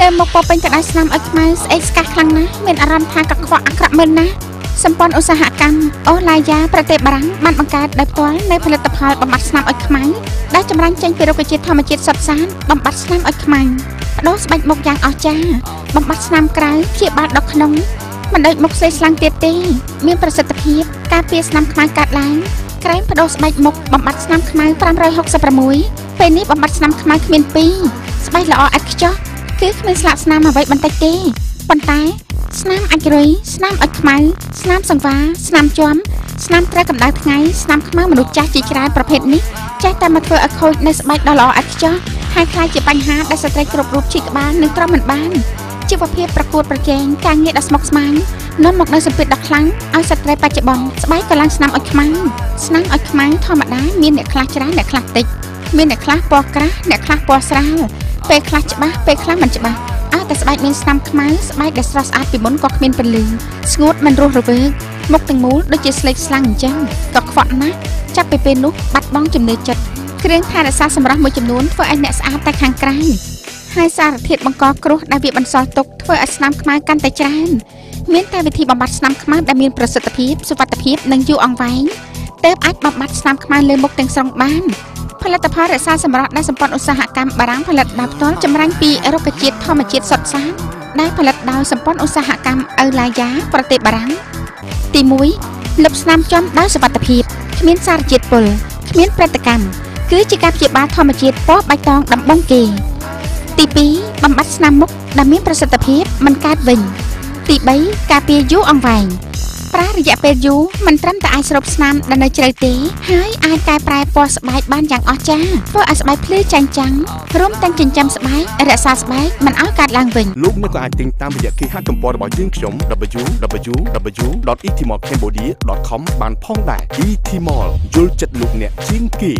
នៅមុខពោរពេញទៅដោយស្នាមអុចខ្មៅស្អេកស្កះខ្លាំងណាស់មានអារម្មណ៍ថាកខ្វក់អាក្រក់មែនណាស់សម្ព័ន្ធឧស្សាហកម្មអូឡាយ៉ាប្រទេសបារាំងបានបង្កើតដោយផ្ទាល់នៅផលិតផលបំបត្តិស្នាមអុចខ្មៅដែលចម្រាញ់ចេញពីរុក្ខជាតិធម្មជាតិសុទ្ធសាធបំបត្តិស្នាមអុចខ្មៅបដូរស្បែកមុខយ៉ាងអស្ចារ្យបំបត្តិស្នាមក្រៅព្យាបាលដុសក្នុងមិនដូចមុខស្លេស្លាំងទៀតទេ មានប្រសិទ្ធភាពការពារស្នាមខ្មៅកាត់ឡើងក្រែមបដូរស្បែកមុខបំបត្តិស្នាមខ្មៅ566ពេលនេះបំបត្តិស្នាមខ្មៅគ្មាន2ស្បែកល្អឥតខ្ចោះ គឺគ្មានស្លាកស្នាមអ្វីបន្តិចទេប៉ុន្តែ ស្នាមអាចរុយស្នាមអុចខ្មៅស្នាមសង្វារស្នាមជាំស្នាមត្រូវកម្ដៅថ្ងៃស្នាមខ្មៅមនុស្សចាស់ជាច្រើនប្រភេទនេះចេះតែមកធ្វើឲ្យខូចនៅស្បែកដ៏ល្អឥតខ្ចោះហើយខ្លាចជាបញ្ហាដែលស្ត្រីគ្រប់រូបជីកក្បាលនឹងទ្រាំមិនបានជីវភាពប្រកួតប្រជែងការងារដ៏ស្មុគស្មាញនាំមកនូវសម្ពាធដ៏ខ្លាំងឲ្យស្ត្រីបច្ចុប្បន្នស្បែកក៏ឡើងស្នាមអុចខ្មៅស្នាមអុចខ្មៅធម្មតាមានអ្នកខ្លះច្រើនអ្នកខ្លះតិចមានអ្នកខ្លះពណ៌ក្រាស់អ្នកខ្លះពណ៌ស្រាល ពេលខ្លះច្បាស់ពេលខ្លះមិនច្បាស់អើតែស្បែកមានស្នាមខ្មៅស្បែកដែលស្រស់ស្អាតពីមុនក៏គ្មានពន្លឺស្ងួតមិនរស់រវើកមុខទាំងមូលដូចជាស្លេកស្លាំងអញ្ចឹងក៏ខ្វក់ណាស់ចាប់ពីពេលនោះបាត់បង់ចំណេះចិត្តគ្រឿងថែរក្សាសម្រស់មួយចំនួនធ្វើឲ្យអ្នកស្អាតតែខាងក្រៅហើយសារធាតុបង្កគ្រោះដែលវាបន្សល់ទុកធ្វើឲ្យស្នាមខ្មៅកាន់តែច្រើនមានតែវិធីបំបត្តិស្នាមខ្មៅដែលមានប្រសិទ្ធភាពសុវត្ថិភាពនិងយូរអង្វែងទើបអាចបំបត្តិស្នាមខ្មៅលើមុខទាំងស្រុងបាន ផលិតផលរក្សាសម្រស់ដែលសម្ព័ន្ធឧស្សាហកម្មបារាំងផលិតដោយផ្ទាល់ចម្រាញ់ពីរុក្ខជាតិធម្មជាតិសុទ្ធសាធដែលផលិតដោយសម្ព័ន្ធឧស្សាហកម្មអ៊ូឡាយ៉ាប្រទេសបារាំងទី1លុបស្នាមចំដោយសុវត្ថិភាពគ្មានសារជាតិពុលគ្មានប្រតិកម្មគឺជាការព្យាបាលធម្មជាតិពណ៌បៃតងដំបងគេទី2បំបត្តិស្នាមមុខដែលមានប្រសិទ្ធភាពមិនកើតវិញទី3ការពារយូរអង្វែង ប្រើរយៈពេលយូរមិនត្រឹមតែអាចស្រូបស្នាមដែលនៅជ្រៅទេហើយអាចកែប្រែពណ៌ស្បែកបានយ៉ាងអស្ចារ្យធ្វើឲ្យស្បែកភ្លឺចាញ់ចាំងរួមទាំងចិញ្ចឹមស្បែករក្សាស្បែកមិនឲ្យកើតឡើងវិញលោកអ្នកក៏អាចទិញតាមរយៈគេហទំព័ររបស់យើងខ្ញុំ www.etimallcambodia.com បានផងដែរ Etimall យល់ចិត្តលោកអ្នកជាងគេ